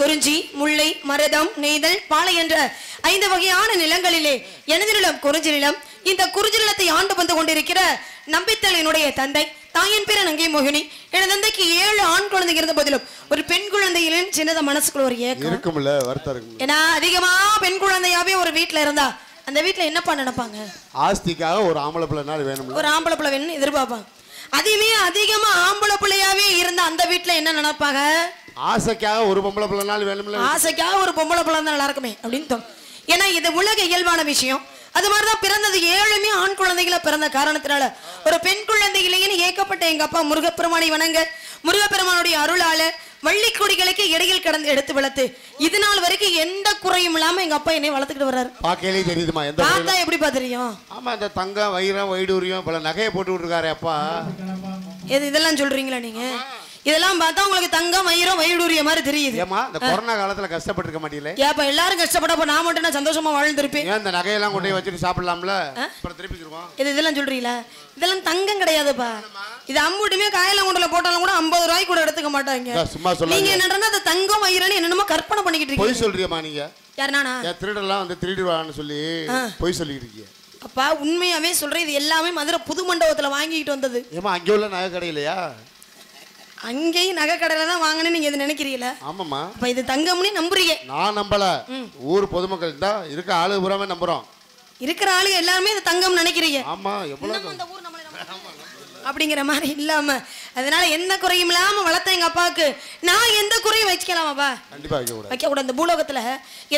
குறிஞ்சி முல்லை மருதம் நெய்தல் பாலை என்ற ஐந்து வகையான நிலங்களிலே எனது நிலம் குறிஞ்சி நிலம். இந்த குறிஞ்சி நிலத்தை ஆண்டு வந்து கொண்டிருக்கிற நம்பித்தல் என்னுடைய தந்தை தாயின் பேர் நங்கை மோகினி. எனது தந்தைக்கு ஏழு ஆண் குழந்தைங்க இருந்த போதிலும் ஒரு பெண் குழந்தையிலும் சின்னத மனசுக்குள்ள ஒரு ஏக்கம். இருக்கும்ல வருத்தம் இருக்கும்ல. ஏன்னா அதிகமா பெண் குழந்தையாவே ஒரு வீட்ல இருந்தா அந்த வீட்ல என்னப்பா நினைப்பாங்க? ஆஸ்திக்காக ஒரு ஆம்பளை பிள்ளை நாள் வேணும்ல. ஒரு ஆம்பளை பிள்ளை வேணும்னு எதிர்பார்ப்பாங்க. அதுவே அதிகமா ஆம்பளை பிள்ளையாவே இருந்த அந்த வீட்ல என்ன நினைப்பாங்க? ஆசைக்காக ஒரு பொம்பளை பிள்ளை நாள் வேணும்ல. ஆசைக்காக ஒரு பொம்பளை பிள்ளை இருந்தா நல்லா இருக்குமே அப்படின்னு தோணும். ஏன்னா இது உலக இயல்பான விஷயம். அது மாதிரிதான் பிறந்தது ஏழுமே ஆண் குழந்தைகளா பிறந்த காரணத்தினால. ஒரு பெண் குழந்தைகளையும் ஏக்கப்பட்ட எங்க அப்பா முருகப்பெருமானை வணங்க முருகப்பெருமானுடைய அருளால வள்ளிக்கொடிகளுக்கு இடையில் கடந்து எடுத்து வளர்த்து இது நாள் வரைக்கும் எந்த குறையும் இல்லாம எங்க அப்பா என்னை வளர்த்துக்கிட்டு வர்றாரு. பார்க்கையிலே தெரியுதுமா எந்த பார்த்தா பிள்ளைகளும் எப்படிப்பா தெரியும்? ஆமா இந்த தங்கம் வைரம் வைடூரியம் பல நகையை போட்டு விட்டுருக்காரு அப்பா. எது இதெல்லாம் சொல்றீங்களா நீங்க? இதெல்லாம் பார்த்தா உங்களுக்கு தங்கம் வயிறம் வயிடூரிய மாதிரி தெரியுது. ஏமா இந்த கொரோனா காலத்துல கஷ்டப்பட்டிருக்க மாட்டீங்களே? ஏப்பா எல்லாரும் கஷ்டப்படப்ப நான் மட்டும் நான் சந்தோஷமா வாழ்ந்திருப்பேன்? ஏன் இந்த நகையெல்லாம் கொண்டு போய் வச்சுட்டு சாப்பிடலாம்ல? அப்புறம் திருப்பி தருவோம் இது இதெல்லாம் சொல்றீங்களா? இதெல்லாம் தங்கம் கிடையாதுப்பா. இது அம்புட்டுமே காயில கொண்டுல போட்டாலும் கூட ஐம்பது ரூபாய்க்கு கூட எடுத்துக்க மாட்டாங்க. சும்மா சொல்லாதீங்க. நீங்க என்னன்னா அது தங்கம் வயிறுன்னு என்னென்னமோ கற்பனை பண்ணிக்கிட்டு பொய் இருக்கீங்க சொல்றியம்மா நீங்க. யார் நானா? திருடெல்லாம் வந்து திருடிடுவான்னு சொல்லி பொய் சொல்லிக்கிட்டு இருக்கீங்க. அப்பா உண்மையாவே சொல்றேன் இது எல்லாமே மதுரை புது மண்டபத்துல வாங்கிட்டு வந்தது. ஏமா அங்கே உள்ள நகை கடையிலையா அங்கேயும் நகை கடையில தான் வாங்கினேன்னு நீங்க இது நினைக்கிறீங்களா? ஆமாம்மா. அப்ப இது தங்கம்னே நம்புறீங்க. நான் நம்பல. ஊர் பொதுமக்கள் தான் இருக்க ஆளு பூராமே நம்புறோம். இருக்கிற ஆளுங்க எல்லாருமே இது தங்கம் நினைக்கிறீங்க. ஆமா எவ்வளவு அந்த ஊர் நம்மளை அப்படிங்கிற மாதிரி இல்லாம. அதனால எந்த குறையும் இல்லாம வளர்த்த எங்க அப்பாவுக்கு நான் எந்த குறையும் வச்சுக்கலாமாப்பா? கண்டிப்பா வைக்க கூடாது இந்த பூலோகத்துல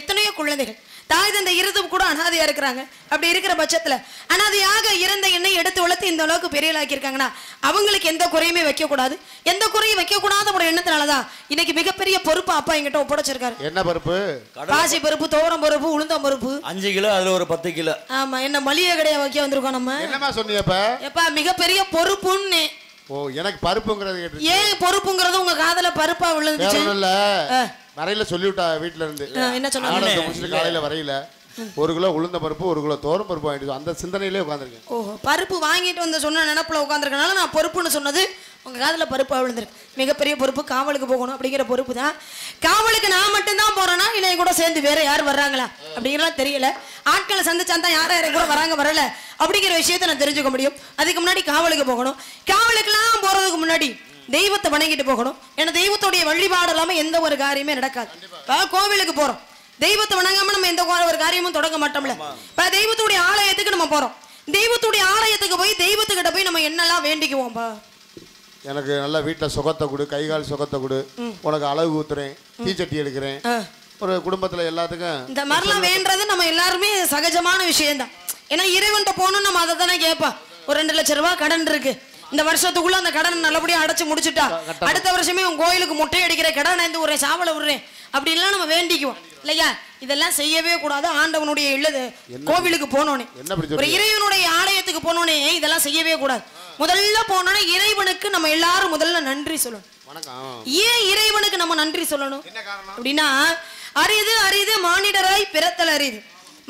எத்தனையோ குழந்தைகள் தாய் தந்தை இருந்தும் கூட அனாதையா இருக்கிறாங்க. அப்படி இருக்கிற பட்சத்துல அனாதையாக இருந்த என்னை எடுத்து வளர்த்து இந்த அளவுக்கு பெரியலாக்கி இருக்காங்கன்னா அவங்களுக்கு எந்த குறையுமே வைக்க கூடாது எந்த குறையும் வைக்க கூடாத ஒரு எண்ணத்தினாலதான் இன்னைக்கு மிகப்பெரிய பொறுப்பு அப்பா என்கிட்ட ஒப்படைச்சிருக்காரு. என்ன பருப்பு பாசி பருப்பு தோரம் பருப்பு உளுந்தம் பருப்பு. அஞ்சு கிலோ அதுல ஒரு பத்து கிலோ. ஆமா என்ன மளிகை கடையை வைக்க வந்திருக்கோம் நம்ம. என்னம்மா சொன்னீங்க எப்பா மிகப்பெரிய பொறுப்புன்னு. ஓ எனக்கு பருப்புங்கிறது கேட்டு ஏன் பொறுப்புங்கிறது உங்க காதுல பருப்பா விழுந்துச்சு? இல்ல. வரையில சொல்லிவிட்டா வீட்டுல இருந்து. என்ன சொன்னாங்க? காலையில வரையில. ஒரு கிலோ உளுந்த பருப்பு ஒரு கிலோ தோரம் பருப்பு வாங்கிட்டு. அந்த சிந்தனையிலே உட்காந்துருக்கேன் ஓஹோ பருப்பு வாங்கிட்டு வந்து சொன்ன நினப்புல உட்காந்துருக்கனால நான் பொறுப்புன்னு சொன்னது உங்க காதுல பருப்பா விழுந்திருக்கு. மிகப்பெரிய பொறுப்பு காவலுக்கு போகணும் அப்படிங்கிற பொறுப்பு தான் காவலுக்கு நான் மட்டும்தான் போறேன்னா இல்லை கூட சேர்ந்து வேற யார் வர்றாங்களா? அப்படிங்கிறலாம் தெரியல. ஆட்களை சந்திச்சா தான் யார் யாரை கூட வராங்க வரல. அப்படிங்கிற விஷயத்த நான் தெரிஞ்சுக்க முடியும். அதுக்கு முன்னாடி காவலுக்கு போகணும். காவலுக்குலாம் போறதுக்கு முன்னாடி தெய்வத்தை வணங்கிட்டு போகணும். ஏன்னா தெய்வத்துடைய வழிபாடு இல்லாம எந்த ஒரு காரியமே நடக்காது. கோவிலுக்கு போறோம். தெய்வத்தை வணங்காம நம்ம எந்த ஒரு காரியமும் தொடங்க மாட்டோம்ல. இப்ப தெய்வத்துடைய ஆலயத்துக்கு நம்ம போறோம். தெய்வத்துடைய ஆலயத்துக்கு போய் தெய்வத்துக்கிட்ட போய் நம்ம என்னெல்லாம் வேண்டிக்குவோம்பா எனக்கு நல்லா வீட்டுல சுகத்தை கொடு கை கால் சுகத்தை கொடு. உனக்கு அழகு ஊத்துறேன் தீச்சட்டி எடுக்கிறேன். ஒரு குடும்பத்துல எல்லாத்துக்கும் இந்த மாதிரிலாம் வேண்டது நம்ம எல்லாருமே சகஜமான விஷயம்தான். ஏன்னா இறைவன்ட்ட போகணும் நம்ம அதை தானே கேட்போம். ஒரு ரெண்டு லட்சம் ரூபாய் கடன் இருக்கு. இந்த வருஷத்துக்குள்ள அந்த கடன் நல்லபடியா அடைச்சு முடிச்சுட்டா. அடுத்த வருஷமே உன் கோயிலுக்கு முட்டை அடிக்கிற கடன் இந்த ஒரு சாவலை விடுறேன். அப்படின்லாம் நம்ம வேண்டிக்குவோம். இல்லையா? இதெல்லாம் செய்யவே கூடாது. ஆண்டவனுடைய இல்லது கோவிலுக்கு போனோனே. ஒரு? இறைவனுடைய ஆலயத்துக்கு போனோனே இதெல்லாம் செய்யவே கூடாது. முதல்ல போனோன்னே இறைவனுக்கு நம்ம எல்லாரும் முதல்ல நன்றி சொல்லணும். ஏன் இறைவனுக்கு நம்ம நன்றி சொல்லணும்? அப்படின்னா அரிது அரிது மானிடராய் பிறத்தல் அரிது.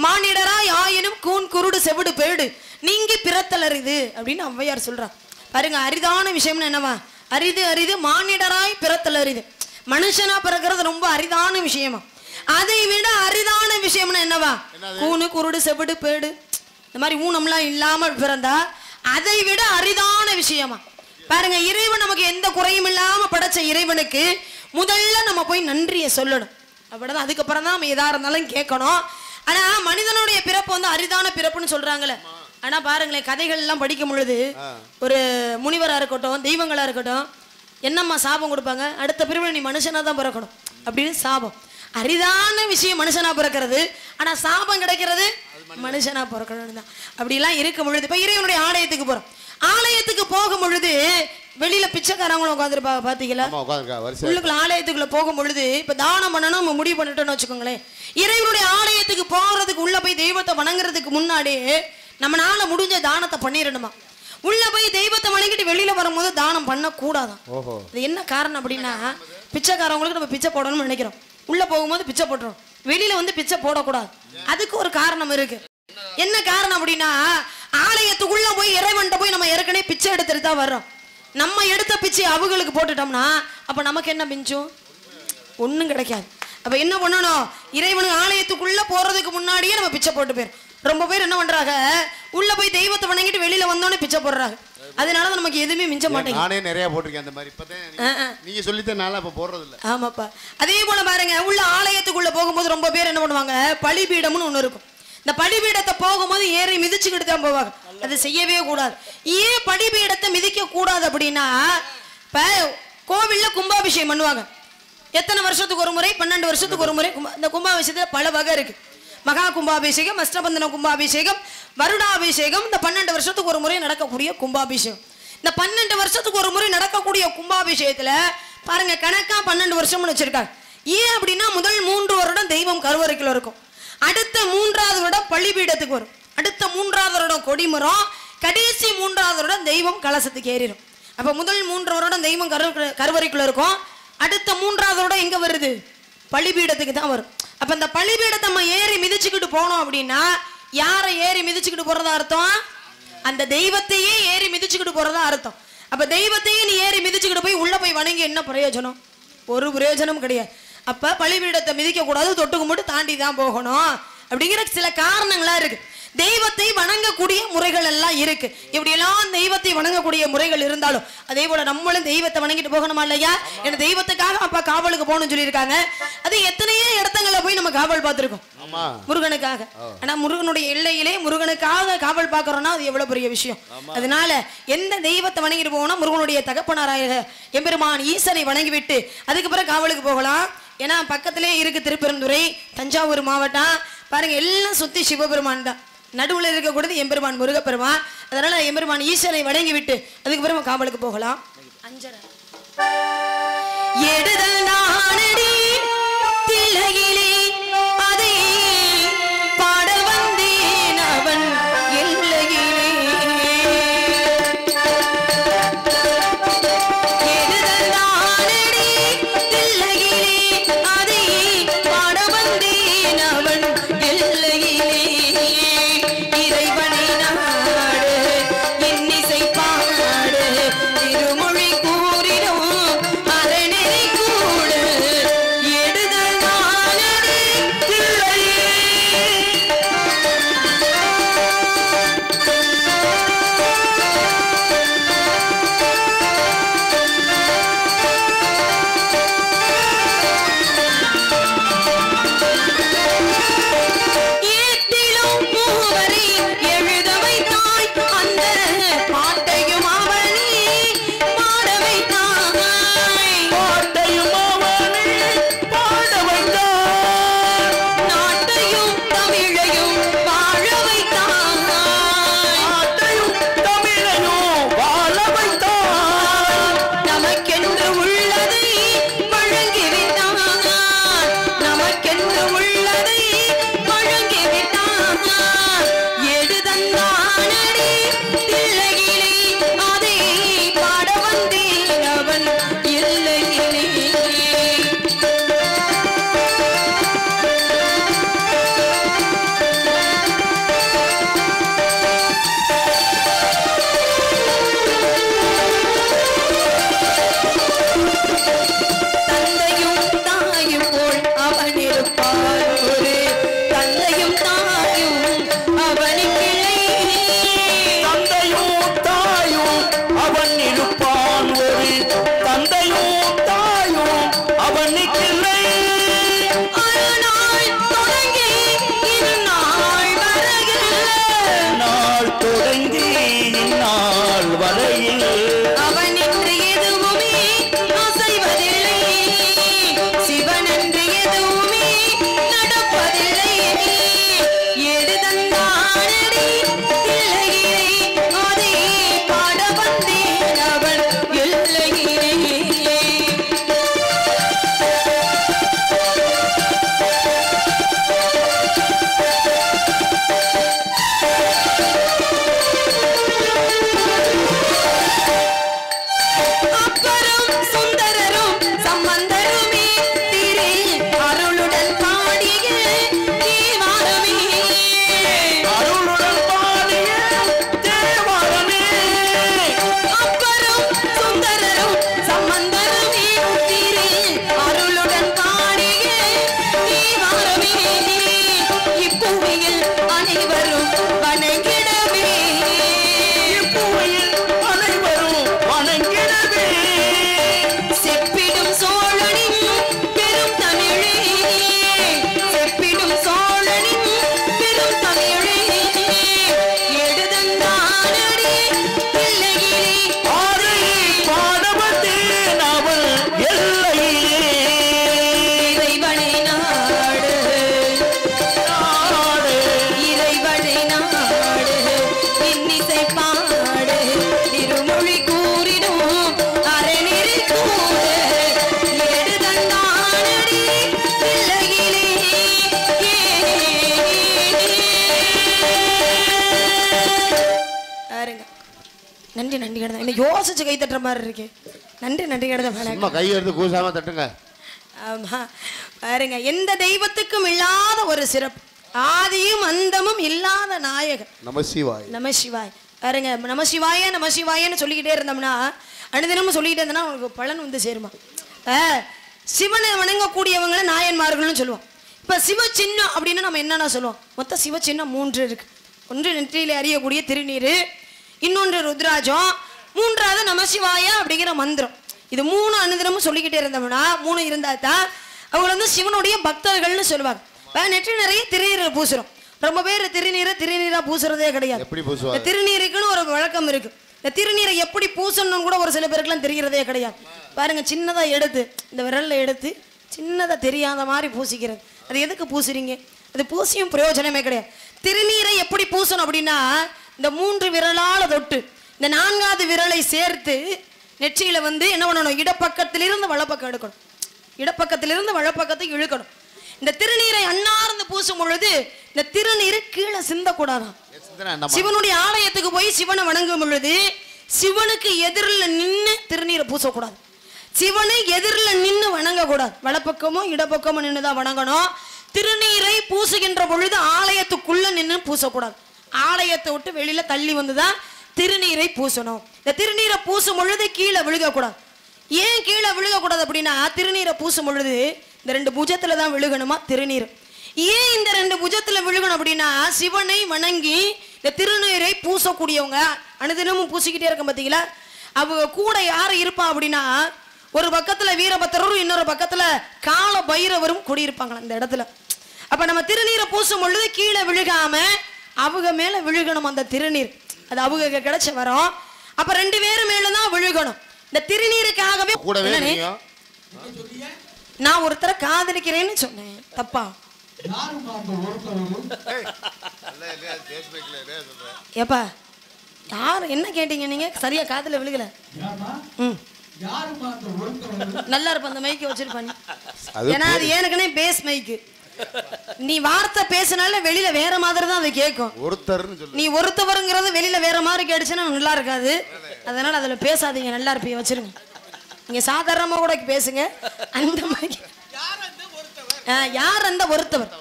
மானிடராய் ஆயினும் கூன் குருடு செவிடு பேடு. நீங்கி பிறத்தல் அரிது அப்படின்னு ஔவையார் சொல்றாங்க பாருங்க அரிதான விஷயம்னு என்னவா? அரிது அரிது மானிடராய் பிறத்தல் அரிது. மனுஷனா பிறக்கிறது ரொம்ப அரிதான விஷயமா. அதை விட அரிதான விஷயம்னு என்னவா? கூனு குருடு செவிடு பேடு. இந்த மாதிரி ஊனம்லாம் இல்லாமல் பிறந்தா அதை விட அரிதான விஷயமா? பாருங்க இறைவன் நமக்கு எந்த குறையும் இல்லாம படைச்ச இறைவனுக்கு முதல்ல நம்ம போய் நன்றியை சொல்லணும். அப்படிதான் அதுக்கப்புறம் தான் நம்ம எதா இருந்தாலும் கேட்கணும். ஆனா மனிதனுடைய பிறப்பு வந்து அரிதான பிறப்புன்னு சொல்றாங்கல்ல. ஆனா பாருங்களேன் கதைகள் எல்லாம் படிக்கும் பொழுது ஒரு முனிவரா இருக்கட்டும் தெய்வங்களா இருக்கட்டும் என்னம்மா சாபம் கொடுப்பாங்க? அடுத்த பிரிவில் நீ மனுஷனா தான் பிறக்கணும். அப்படின்னு சாபம். அரிதான விஷயம் மனுஷனா பிறக்கிறது ஆனா சாபம் கிடைக்கிறது மனுஷனா பிறக்கணும் தான். அப்படிலாம் இருக்கும் பொழுது இப்ப இறைவனுடைய ஆலயத்துக்கு போறோம். ஆலயத்துக்கு போகும் பொழுது வெளியில பிச்சைக்காரங்களும் உட்காந்துருப்பாங்க பாத்தீங்களா? உள்ளுக்குள்ள ஆலயத்துக்குள்ள போகும் பொழுது இப்ப தானம் பண்ணணும் நம்ம முடிவு பண்ணிட்டோம்னு வச்சுக்கோங்களேன். இறைவனுடைய ஆலயத்துக்கு போறதுக்கு உள்ள போய் தெய்வத்தை வணங்குறதுக்கு முன்னாடியே நம்மனால முடிஞ்ச தானத்தை பண்ணிடணுமா உள்ள போய் தெய்வத்தை வணங்கிட்டு வெளியில வரும்போது தானம் பண்ண கூடாதான் ஓஹோ. இது என்ன காரணம் அப்படின்னா பிச்சைக்காரவங்களுக்கு நம்ம பிச்சை போடணும்னு நினைக்கிறோம். உள்ள போகும்போது பிச்சை போட்டுரும். வெளியில வந்து பிச்சை போடக்கூடாது. அதுக்கு ஒரு காரணம் இருக்கு. என்ன காரணம் அப்படின்னா ஆலயத்துக்குள்ள போய் இறைவன்ட்ட போய் நம்ம ஏற்கனவே பிச்சை எடுத்துட்டு தான் வர்றோம். நம்ம எடுத்த பிச்சை அவங்களுக்கு போட்டுட்டோம்னா அப்ப நமக்கு என்ன மிஞ்சும்? ஒன்றும் கிடைக்காது. அப்ப என்ன பண்ணணும்? இறைவனு ஆலயத்துக்குள்ள போறதுக்கு முன்னாடியே நம்ம பிச்சை போட்டு போயிரும். ரொம்ப பேர் என்ன பண்றாங்க? உள்ள போய் தெய்வத்தை வணங்கிட்டு வெளியில வந்தோடனே பிச்சை போடுறாங்க. அதனால தான் நமக்கு எதுவுமே மிஞ்ச மாட்டேங்குது. நானே நிறைய போட்டிருக்கேன் அந்த மாதிரி. இப்பதான் நீங்க சொல்லித்தான் நான்லாம் இப்ப போடுறது இல்ல ஆமாப்பா. அதே போல பாருங்க உள்ள ஆலயத்துக்குள்ள போகும்போது ரொம்ப பேர் என்ன பண்ணுவாங்க? பலிபீடம்னு ஒண்ணு இருக்கும். இந்த பலிபீடத்தை போகும்போது ஏறி மிதிச்சுக்கிட்டு தான் போவாங்க. அது செய்யவே கூடாது. ஏன் பலிபீடத்தை மிதிக்க கூடாது அப்படின்னா இப்ப கோவில்ல கும்பாபிஷேகம் பண்ணுவாங்க. எத்தனை வருஷத்துக்கு ஒரு முறை? பன்னெண்டு வருஷத்துக்கு ஒரு முறை இந்த கும்பாபிஷேகத்துல பல வகை இருக்கு. மகா கும்பாபிஷேகம் அஷ்டபந்தன கும்பாபிஷேகம் வருடாபிஷேகம். இந்த பன்னெண்டு வருஷத்துக்கு ஒரு முறை நடக்கக்கூடிய கும்பாபிஷேகம். இந்த பன்னெண்டு வருஷத்துக்கு ஒரு முறை நடக்கக்கூடிய கும்பாபிஷேகத்துல பாருங்க கணக்கா பன்னெண்டு வருஷம்னு வச்சிருக்காங்க. ஏன் அப்படின்னா முதல் மூன்று வருடம் தெய்வம் கருவறைக்குள்ள இருக்கும். அடுத்த மூன்றாவது வருடம் பள்ளிபீடத்துக்கு வரும். அடுத்த மூன்றாவது வருடம் கொடிமரம் கடைசி மூன்றாவது வருடம் தெய்வம் கலசத்துக்கு ஏறிடும். அப்ப முதல் மூன்று வருடம் தெய்வம் கரு கருவறைக்குள்ள இருக்கும். அடுத்த மூன்றாவது வருடம் எங்க வருது? பலிபீடத்துக்கு தான் வரும். அப்ப இந்த பலிபீடத்தை நம்ம ஏறி மிதிச்சுக்கிட்டு போனோம் அப்படின்னா யாரை ஏறி மிதிச்சுக்கிட்டு போறதா அர்த்தம்? அந்த தெய்வத்தையே ஏறி மிதிச்சுக்கிட்டு போறதா அர்த்தம். அப்ப தெய்வத்தையே நீ ஏறி மிதிச்சுக்கிட்டு போய் உள்ள போய் வணங்கி என்ன பிரயோஜனம்? ஒரு பிரயோஜனம் கிடையாது. அப்ப பலிபீடத்தை மிதிக்க கூடாது தொட்டு கும்பிட்டு தாண்டி தான் போகணும். அப்படிங்கிற சில காரணங்களா இருக்கு. தெய்வத்தை வணங்கக்கூடிய முறைகள் எல்லாம் இருக்கு. இப்படி எல்லாம் தெய்வத்தை வணங்கக்கூடிய முறைகள் இருந்தாலும் அதே போல நம்மளும் தெய்வத்தை வணங்கிட்டு போகணுமா இல்லையா? என்ன தெய்வத்துக்காக அப்பா காவலுக்கு போகணும்னு சொல்லியிருக்காங்க. அது எத்தனையோ இடத்துங்கள்ல போய் நம்ம காவல் பார்த்திருக்கோம். முருகனுக்காக. ஆனா முருகனுடைய எல்லையிலே முருகனுக்காக காவல் பார்க்கறோம்னா அது எவ்வளவு பெரிய விஷயம். அதனால எந்த தெய்வத்தை வணங்கிட்டு போகணும்? முருகனுடைய தகப்பனாராய எம்பெருமான் ஈசனை வணங்கிவிட்டு அதுக்கு பிறகு காவலுக்கு போகலாம். ஏன்னா பக்கத்திலே இருக்கு திருப்பெருந்துறை தஞ்சாவூர் மாவட்டம். பாருங்க எல்லாம் சுத்தி சிவபெருமான் தான். நடுவுல இருக்கக்கூடியது எம்பெருமான் முருகப்பெருமான். அதனால எம்பெருமான் ஈசனை வணங்கி விட்டு அதுக்கு பிறகு காவலுக்கு போகலாம். அஞ்சரை. எடுதல் நானடி தில்லையிலே நன்றி நன்றி கடந்த என்ன யோசிச்சு கை தட்டுற மாதிரி இருக்கு. நன்றி நன்றி கடந்த வணக்கம் சும்மா கை எடுத்து கூசாம தட்டுங்க. ஆமா. பாருங்க எந்த தெய்வத்துக்கும் இல்லாத ஒரு சிறப்பு. ஆதியும் அந்தமும் இல்லாத நாயகன். நம சிவாய். நம சிவாய். பாருங்க நம சிவாய நம சிவாயன்னு சொல்லிக்கிட்டே இருந்தோம்னா அனுதினமும் சொல்லிக்கிட்டே இருந்தோம்னா உங்களுக்கு பலன் வந்து சேருமா. சிவனை வணங்கக்கூடியவங்களை நாயன்மார்கள்னு சொல்லுவோம். இப்ப சிவ சின்னம் அப்படின்னு நம்ம என்னென்ன சொல்லுவோம்? மொத்த சிவ சின்னம் மூன்று இருக்கு. ஒன்று நெற்றியில அறியக்கூடிய திருநீரு இன்னொன்று ருத்ராஜம் மூன்றாவது நமசிவாய அப்படிங்கிற மந்திரம். இது மூணு அனுதினமும் சொல்லிக்கிட்டே இருந்தோம்னா மூணு இருந்தா தான் அவங்க வந்து சிவனுடைய பக்தர்கள்னு சொல்லுவாங்க. நெற்றி நிறைய திருநீரை பூசுறோம். ரொம்ப பேர் திருநீரை திருநீரா பூசுறதே கிடையாது. திருநீருக்குன்னு ஒரு வழக்கம் இருக்கு. இந்த திருநீரை எப்படி பூசணும்னு கூட ஒரு சில பேருக்குலாம் தெரியறதே கிடையாது. பாருங்க சின்னதா எடுத்து இந்த விரல்ல எடுத்து சின்னதா தெரியாத மாதிரி பூசிக்கிறது. அது எதுக்கு பூசுறீங்க? அது பூசியும் பிரயோஜனமே கிடையாது. திருநீரை எப்படி பூசணும் அப்படின்னா இந்த மூன்று விரலால தொட்டு இந்த நான்காவது விரலை சேர்த்து நெற்றியில வந்து என்ன பண்ணணும்? இடப்பக்கத்திலிருந்து வலப்பக்கம் எடுக்கணும். இடப்பக்கத்திலிருந்து வலப்பக்கத்துக்கு இழுக்கணும். இந்த திருநீரை அன்னார்ந்து பூசும் பொழுது இந்த திருநீர் கீழே சிந்தக்கூடாதான்? சிவனுடைய ஆலயத்துக்கு போய் சிவனை வணங்கும் பொழுது சிவனுக்கு எதிரில் நின்று திருநீரை பூசக்கூடாது. சிவனை எதிரில் நின்று வணங்கக்கூடாது. வலப்பக்கமோ இடப்பக்கமோ நின்று தான் வணங்கணும். திருநீரை பூசுகின்ற பொழுது ஆலயத்துக்குள்ள நின்று பூசக்கூடாது. ஆலயத்தை விட்டு வெளியில தள்ளி வந்து தான் திருநீரை பூசணும். இந்த திருநீரை பூசும் பொழுது கீழே விழுகக்கூடாது. ஏன் கீழே விழுகக்கூடாது அப்படின்னா திருநீரை பூசும் பொழுது இந்த ரெண்டு புஜத்துல தான் விழுகணுமா? திருநீர். ஏன் இந்த ரெண்டு புஜத்துல விழுகணும் அப்படின்னா சிவனை வணங்கி இந்த திருநீரை பூசக்கூடியவங்க அனுதினமும் பூசிக்கிட்டே இருக்க பார்த்தீங்களா அவங்க கூட யார் இருப்பா அப்படின்னா ஒரு பக்கத்துல வீரபத்திரரும் இன்னொரு பக்கத்துல கால பைரவரும் குடியிருப்பாங்களா இந்த இடத்துல. அப்ப நம்ம திருநீரை பூசும் பொழுது கீழே விழுகாம அவங்க மேல விழுகணும் அந்த திருநீர். அது அவங்க கிடைச்ச வரோம். அப்ப ரெண்டு பேரும் மேல தான் விழுகணும். இந்த திருநீருக்காகவே நான் ஒருத்தரை காதலிக்கிறேன்னு சொன்னேன். தப்பா? ஏப்பா யார் என்ன கேட்டீங்க நீங்க? சரியா காதுல விழுகல. ம். நல்லா இருப்ப அந்த மைக்கு வச்சிருப்பாங்க ஏன்னா அது ஏற்கனவே பேஸ் மைக்கு நீ வார்த்தை பேசினால வெளியில வேற மாதிரி தான் அது கேட்கும். ஒருத்தர்னு சொல்லு. நீ ஒருத்தவருங்கிறது வெளியில வேற மாதிரி கேட்டுச்சுன்னா நல்லா இருக்காது. அதனால அதுல பேசாதீங்க நல்லா இருப்பீங்க வச்சிருங்க. நீங்க சாதாரணமா கூட பேசுங்க. அந்த மாதிரி. யார் அந்த ஒருத்தவர்?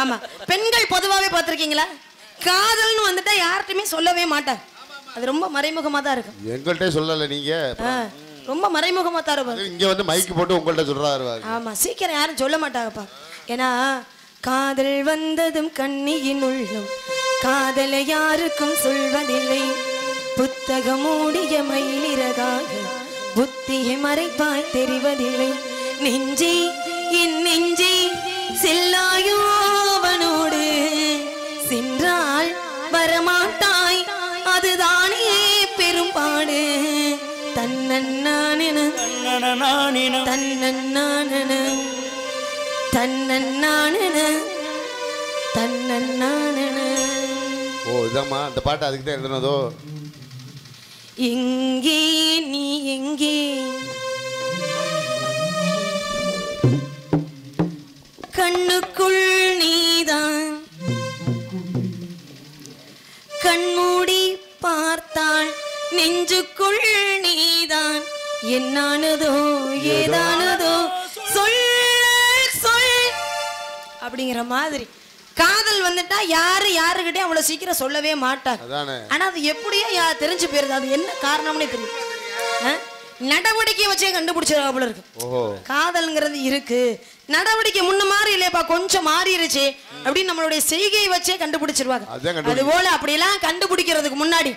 ஆமா. பெண்கள் பொதுவாவே பார்த்திருக்கீங்களா? காதல்னு வந்துட்டா யார்கிட்டயுமே சொல்லவே மாட்டாங்க. அது ரொம்ப மறைமுகமா தான் இருக்கும். எங்கள்கிட்ட சொல்லல நீங்க. ரொம்ப மறைமுகமா தான் இருக்கும். இங்க வந்து மைக்கு போட்டு உங்கள்ட்ட சொல்றாரு. ஆமா சீக்கிரம் யாரும் சொல்ல மாட்டாங்கப்பா. ஏன்னா காதல் வந்ததும் கண்ணியின் உள்ளம் காதலை யாருக்கும் சொல்வதில்லை. புத்தகம் மூடிய மயிலிறகாக புத்தியை மறைப்பாய் தெரிவதில்லை. நெஞ்சே என் நெஞ்சே செல்லாயோ அவனோடு. சென்றால் வரமாட்டாய் அதுதானே பெரும்பாடு. தன்னன்னானென தன்னன்னானன. தன்னன்னானன தன்னன்னானன. ஓ இதம்மா அந்த பாட்டு அதுக்கு தான் எழுதுனதோ எங்கே நீ எங்கே? கண்ணுக்குள் நீதான். கண்மூடி பார்த்தாள் நெஞ்சுக்குள் நீதான். என்னானதோ ஏதானதோ அப்படிங்கிற மாதிரி. காதல் வந்துட்டா யாரு யாருக்கிட்டே அவ்வளவு சீக்கிரம் சொல்லவே மாட்டாங்க ஆனா அது எப்படியோ யா தெரிஞ்சு போயிருது. அது என்ன காரணம்னே தெரியும்? நடவடிக்கை வச்சே கண்டுபிடிச்சிருக்கா போல இருக்கு. காதல்ங்கிறது இருக்கு. நடவடிக்கை முன்ன மாறி இல்லையப்பா கொஞ்சம் மாறிடுச்சு அப்படின்னு நம்மளுடைய செய்கையை வச்சே கண்டுபிடிச்சிருவாங்க. அது போல அப்படியெல்லாம் கண்டுபிடிக்கிறதுக்கு முன்னாடி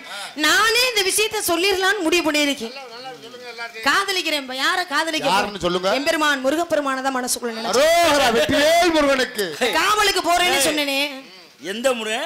நானே இந்த விஷயத்த சொல்லிடலாம்னு முடிவு பண்ணியிருக்கேன். காதலிக்கிறேன் யார காதலிக்கிறேன் சொல்லுங்க. எம்பெருமான் முருகப்பெருமானை தான் மனசுக்குள்ள வெற்றிவேல் முருகனுக்கு. காவலுக்கு போறேன்னு சொன்னேனே. எந்த முறை